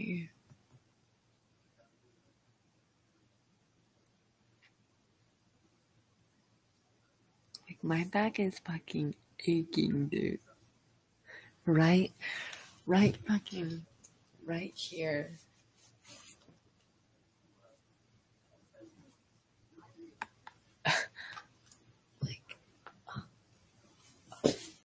Okay. Like my back is fucking aching, dude. Right, right, fucking, right here.